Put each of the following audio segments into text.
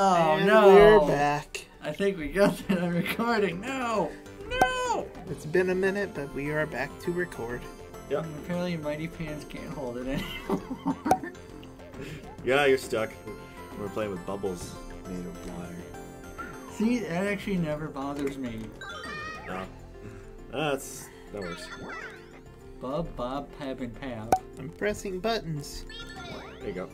Oh and no! We're back. I think we got that on recording. No! No! It's been a minute, but we are back to record. Yep. Apparently, Mighty Pants can't hold it anymore. Yeah, you're stuck. We're playing with bubbles made of water. See, that actually never bothers me. No. That's that works. Bub, Bob, Peb, and Pab. I'm pressing buttons. There you go.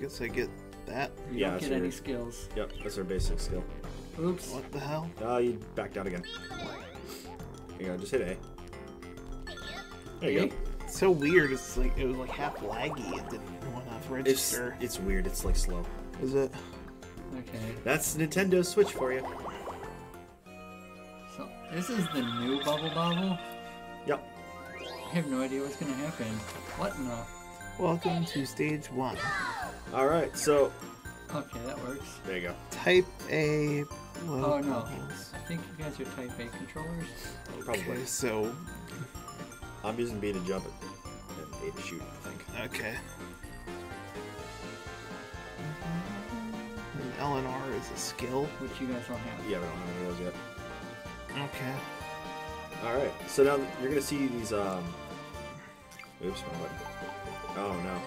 I guess I get that. You Yeah, don't that's get any weird. skills. Yep, that's our basic skill. Oops. What the hell? Ah, you backed out again. There you go, just hit A. There you go. It's so weird. It's like it was like half laggy. It didn't want to It's register. it's weird. It's like slow. Is it? Okay. That's Nintendo Switch for you. So, this is the new Bubble Bobble. Yep. I have no idea what's gonna happen. What in the... Welcome to stage one. All right, so Okay, that works. there you go. Type A. Well, Oh no. I think you guys are Type A controllers. Probably. Okay, so I'm using B to jump and A to shoot. I think. okay. And L and R is a skill. Which you guys don't have. Yeah, we don't have any of those yet. Okay. All right, so now you're gonna see these. Um, oops, my button. Oh no.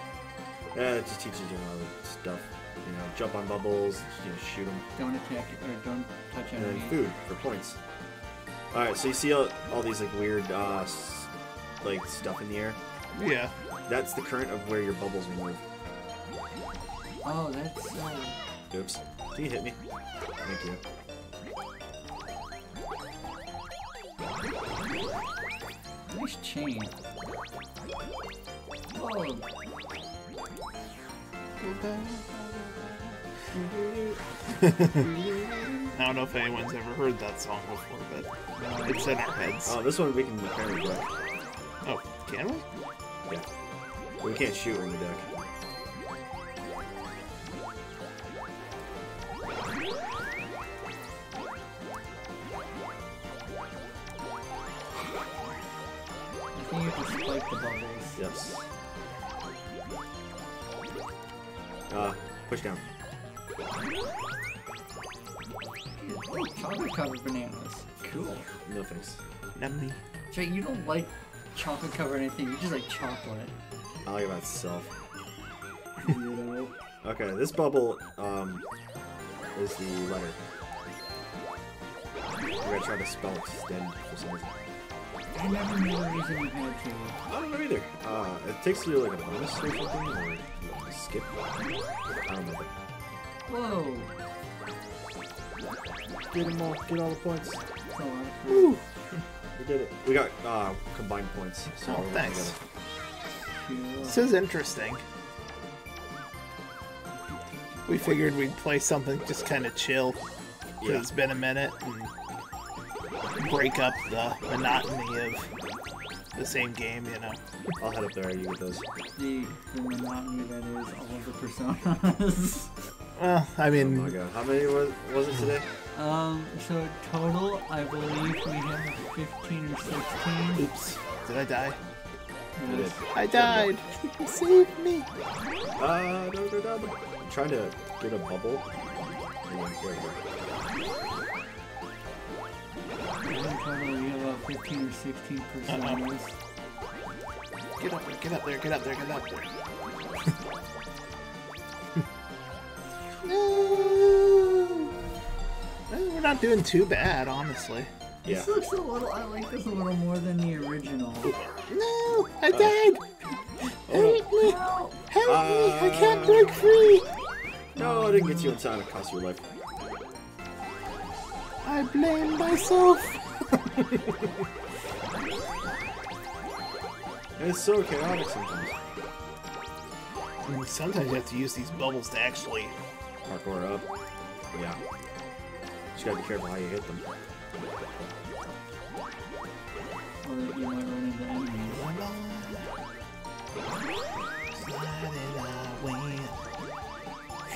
Yeah, it just teaches you a lot of stuff. You know, jump on bubbles, you know, shoot them, Don't attack it, or don't touch and then food for points. All right, so you see all, all these like weird, uh, like stuff in the air. Yeah. That's the current of where your bubbles move. Oh, that's uh, Oops. Can you hit me? Thank you. nice chain. Oh, I don't know if anyone's ever heard that song before, but it's in our heads. Oh, this one we can apparently deck. Oh, can we? Yeah. We can't shoot on the deck. I think you have to spike the bubbles. Yes. Uh, push down. Oh, chocolate covered bananas. Cool. No thanks. Nummy. Jay, you don't like chocolate covered anything. You just like chocolate. I like about itself. Okay, this bubble um is the letter. We're gonna try to spell extend for some reason. I never knew the reason you had to. I don't know either. Uh, it takes you like a bonus or something, or skip. I don't know. Whoa. Get them all. Get all the points. That's a Woo! We did it. We got uh combined points. So Oh, thanks. together. This is interesting. We figured we'd play something just kind of chill. 'cause Yeah. It's been a minute and break up the monotony of the same game, you know. I'll head up there. and You get those. The, the monotony that is all of the personas. Well, I mean... Oh mean, my god. How many was was it today? um, so total, I believe we have 15 or 16. oops, did I die? You did. I died. Save me. Uh, no, no, no, no. I'm trying to get a bubble. And then, there we go. In total, we have about 15 or 16 personas. Get up there, get up there, get up there, get up there. no. Well, we're not doing too bad, honestly. Yeah. This looks a little, I like this a little more than the original. No, I died. Oh, Help me! No! Help me! I can't Uh, break free. no, I didn't get you inside. It cost your life. I blame myself. And it's so chaotic sometimes. And Sometimes you have to use these bubbles to actually. Parkour up. Yeah. Just gotta be careful how you hit them. Or you might run into enemies.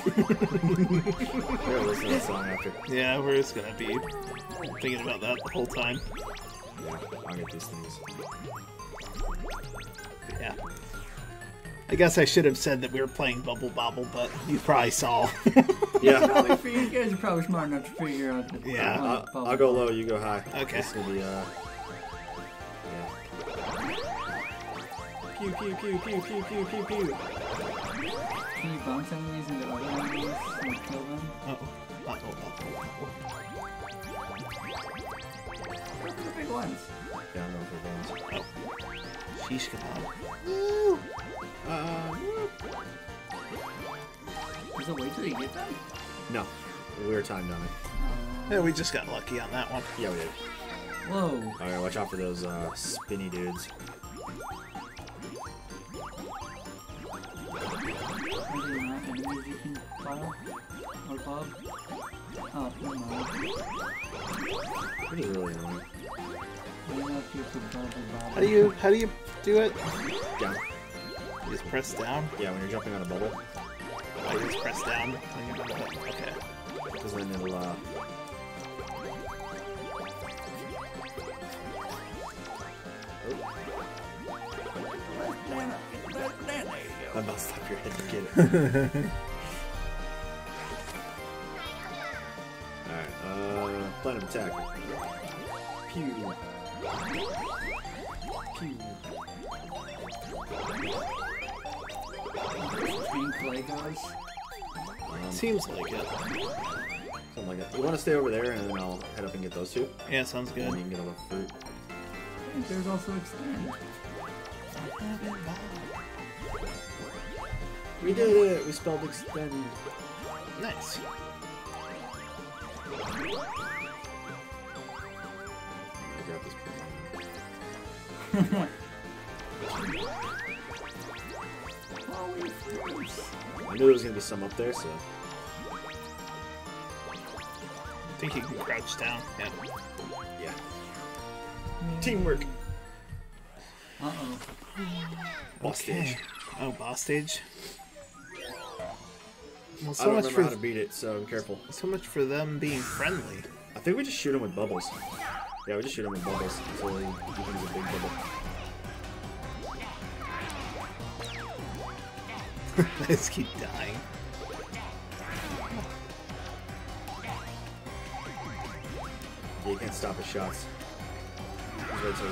We're gonna listen to that song after. Yeah, we're just gonna be thinking about that the whole time. Yeah, I'll get these things. Yeah. I guess I should have said that we were playing Bubble Bobble, but you probably saw. Yeah. Probably for you guys are probably smart enough to figure out the Yeah, one I'll, I'll go low, you go high. Okay. This is gonna be, uh... Yeah. Pew, pew, pew, pew, pew, pew, pew, pew. Can you bounce enemies into Uh-oh. Uh-oh, uh-oh, uh-oh. Look at the big ones. Yeah, I'm going for bones. Oh. Sheesh kebab. Uh, whoop. Is it wait till you get them? no. We were timed on it. Uh, Yeah, we just got lucky on that one. Yeah, we did. whoa. Alright, watch out for those, uh, spinny dudes. Are there not enemies you can file? Or bob? Oh, never mind. It is really annoying. I don't know if you could bubble bob. How do you how do you do it? Down. You just press down. Yeah, when you're jumping on a bubble, Oh, just press down. when you're. Okay. because then it'll, uh... I'm about to stop your head to get it. uh, plan of attack. Pew. Pew. Pink Legos. Um, Seems like it. something like that. You want to stay over there, and then I'll head up and get those two. Yeah, sounds And good. you can get all the fruit. There's also Extend. We did it! We spelled extend. Nice. I knew there was gonna be some up there, so I think you can crouch down. Yeah. yeah. Hmm. Teamwork. Uh-oh. Boss Okay. stage. Oh, boss stage. Well, I don't much remember for how to beat it, so be careful. so much for them being friendly. I think we just shoot him with bubbles. Yeah, we just shoot him with bubbles until he becomes a big bubble. they just keep dying. Yeah, you can't stop his shots. Towards you.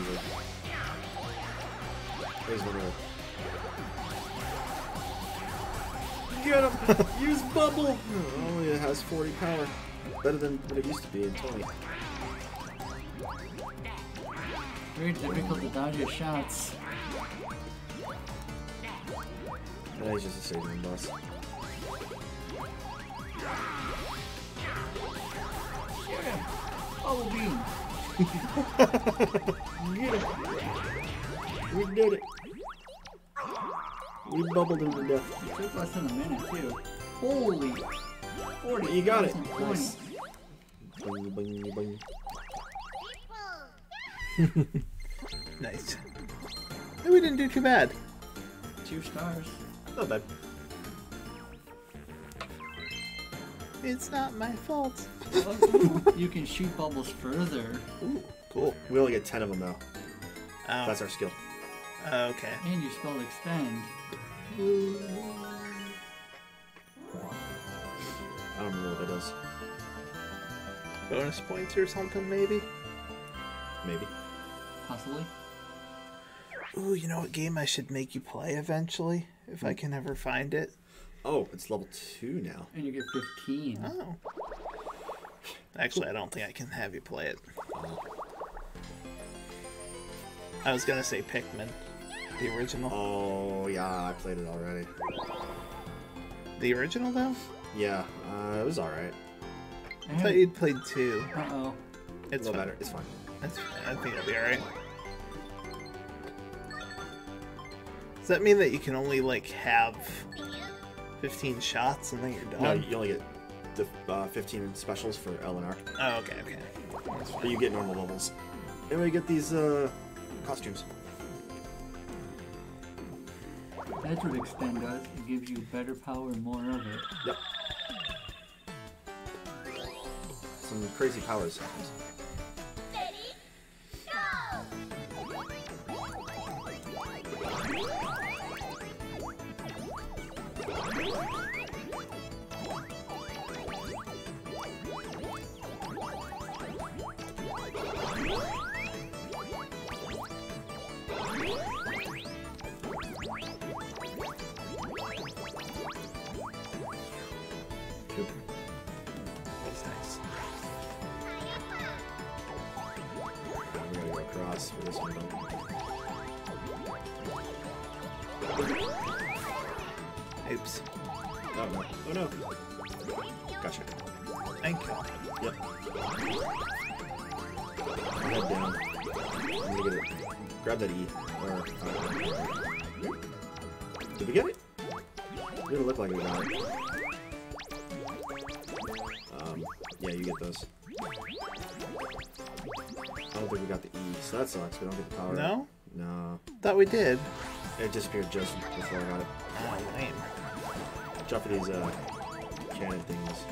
There's one over. Get him! Use bubble! Oh, it has 40 power. Better than what it used to be in 20. Very difficult to dodge your shots. That is just a saving boss. Bubble beam. Get him! We did it! We bubbled him to death. It took less than a minute too. Holy. 40. You got it. Nice. Bing, bing, bing. Nice. Hey, we didn't do too bad. Two stars. Not bad. It's not my fault. Oh, you can shoot bubbles further. Ooh, cool. We only get 10 of them though. Oh, That's our skill. Oh, okay. And you spelled extend. I don't remember what that does. Bonus points or something, maybe? Maybe. Possibly. Ooh, you know what game I should make you play eventually? If I can ever find it. Oh, it's level 2 now. And you get 15. Oh. Actually, I don't think I can have you play it. I was gonna say Pikmin, the original. Oh, yeah, I played it already. The original, though? Yeah, uh, it was alright. I I thought you'd played two. Uh-oh. It's It's a little fine. better. It's fine. That's, I think it'll be alright. Does that mean that you can only, like, have 15 shots and then you're done? No, you only get the uh, 15 specials for L and R, Oh, okay, okay. But you get normal levels. And we get these uh, costumes. That's what extend does. It gives you better power and more of it. Yep. Some crazy powers. Coop. Oh no. Gotcha. Thank you. Yep. Head down. I'm gonna get it. Grab that E. Or, uh, did we get it? It didn't look like we got it. Um, yeah, you get those. I don't think we got the E, so that sucks. We don't get the power. No? No. Thought we did. It disappeared just before I got it. Oh, lame. Watch for these, uh, cannon things.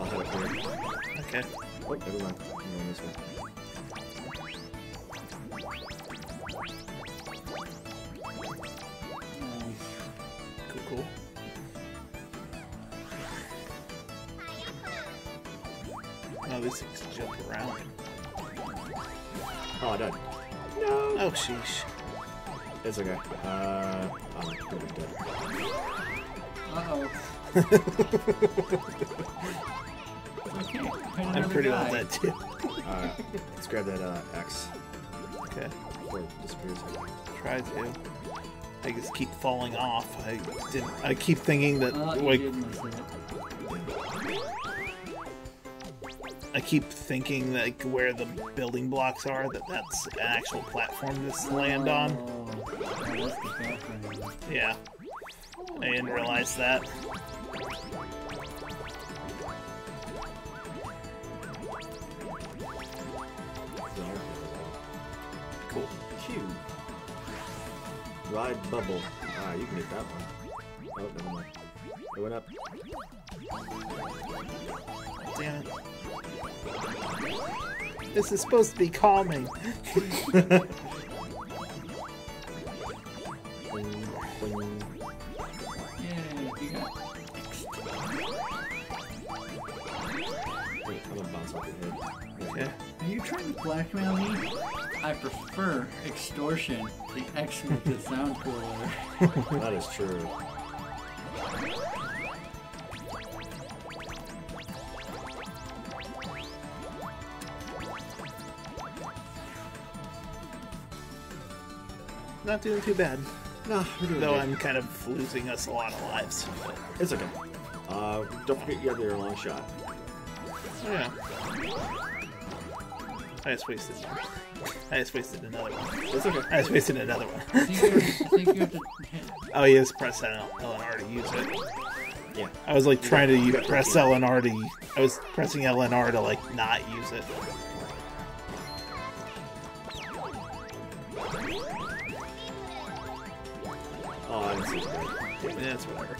I'll head up here. Okay. Oh, never mind. I'm going this way. Oh, sheesh. It's okay. Uh, I'm pretty dead. Uh-oh. okay. I'm pretty well dead too. Alright, let's grab that uh, X Okay. before it disappears. Try to. I just keep falling off. I didn't. I keep thinking that you like did miss it. I keep thinking like, where the building blocks are that that's an actual platform to land on. Yeah. I didn't realize that. Cool. Q. Ride bubble. Ah, you can get that one. Oh, never mind. It went up. Damn it. This is supposed to be calming. Boing, boing. Yay, you got Wait, I'm gonna bounce off your head. Okay. Are you trying to blackmail me? I prefer extortion. The X makes sound cooler. That is true. Not doing too bad. No, we're doing Though good. I'm kind of losing us a lot of lives. It's okay. Uh, don't forget you have your long shot. yeah. I just wasted one. I just wasted another one. It's okay. I just wasted another one. I think you have, I think you have oh, yes, press L- LNR to use it. Yeah. I was like trying to You u- got press 13. LNR to. I was pressing LNR to like not use it. It's whatever.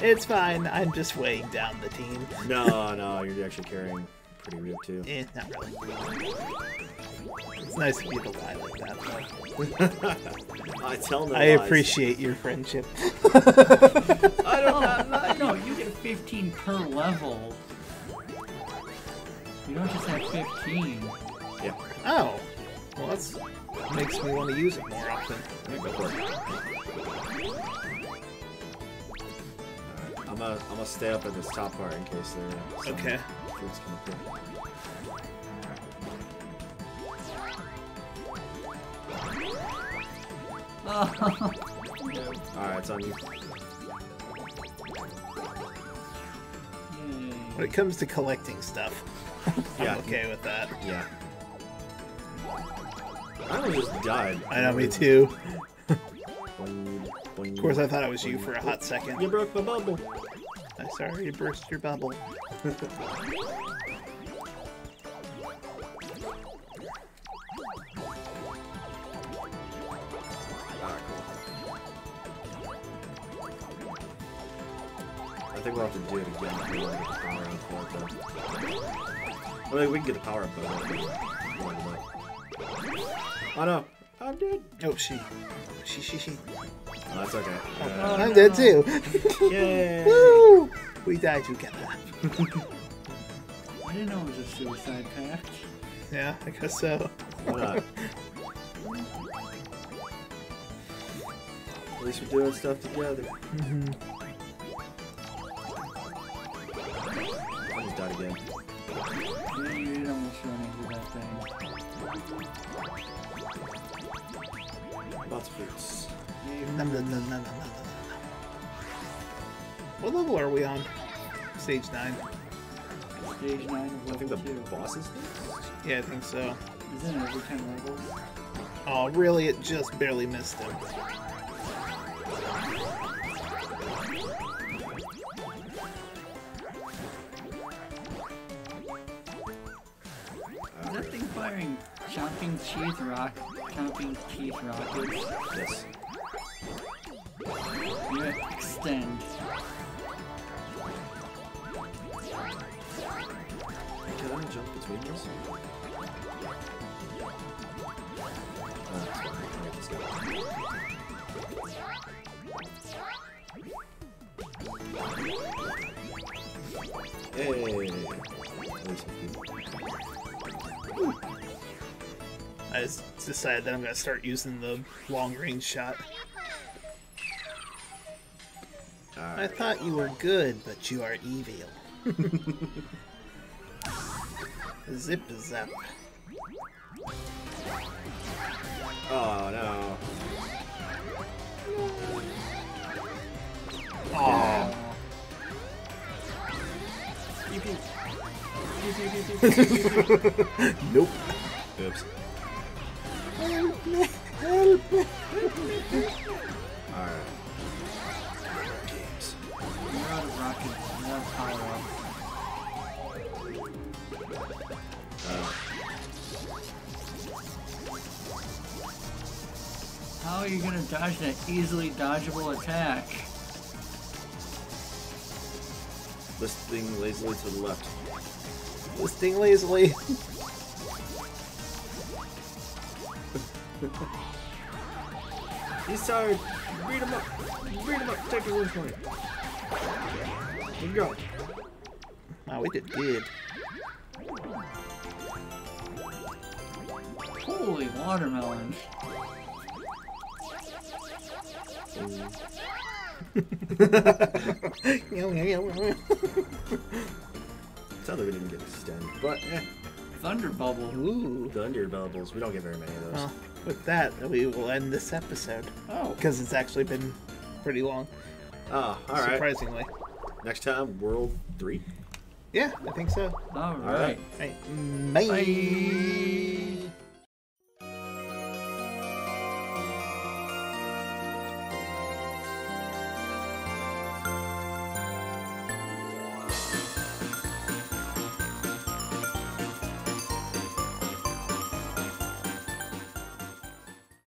It's fine. I'm just weighing down the team. No, no, you're actually carrying pretty good too. Eh, not really. It's nice to be able to lie like that. Though. I tell no I lies. appreciate your friendship. I don't have no, you get 15 per level. You don't just have 15. Yeah. Oh, well, that's makes me want to use it more often. Yeah, go for it. Gonna I'm gonna stay up at this top part in case there are some Okay. fruits come up here. Oh, Alright, it's on you. Hmm. When it comes to collecting stuff, I'm Yeah. okay with that. Yeah. I almost just died. I know, me too. Boing, boing, Of course, I thought it was you for a hot second. You broke the bubble. I'm sorry you burst your bubble. I think we'll have to do it again if we want to get the power up for it, though. I mean, we can get the power up, but we don't have to do it. Oh no! I'm dead. Oh, she. She, she, she. Oh, that's okay. Oh, Uh, I'm dead too. yay! Woo! We died together. I didn't know it was a suicide pact. Yeah, I guess so. Why? At least we're doing stuff together. hmm I just died again. Yeah, you did almost run into that thing. Lots of fruits. Nom, nom, nom, nom, nom, nom, nom. What level are we on? Stage 9. Stage 9 of I think the 2. bosses. Yeah, I think so. Isn't it every 10 levels? Oh, really? It just barely missed him. Is that thing firing chomping cheese rock, chomping cheese rockets? Yes. Yeah, extend. Can I jump between this? Oh, that's fine. I'll get this guy. Hey! I just decided that I'm going to start using the long range shot. I thought you were good, but you are evil. Zip zap. Oh no. Aw. Pew, pew. Pew, easily dodgeable attack? this thing lazily to the left. Listing lazily. He's tired. Beat him up. Beat him up. Take the wounds for me. Here we go. Wow, we did good. Holy watermelon. Sounds like we didn't get extend, but eh. Thunder bubble. Ooh. Thunder bubbles. We don't get very many of those. Well, with that, we will end this episode. Oh. Because it's actually been pretty long, Ah, all right. surprisingly. Next time, World Three. Yeah, I think so. All right. right. Right. Bye. Bye.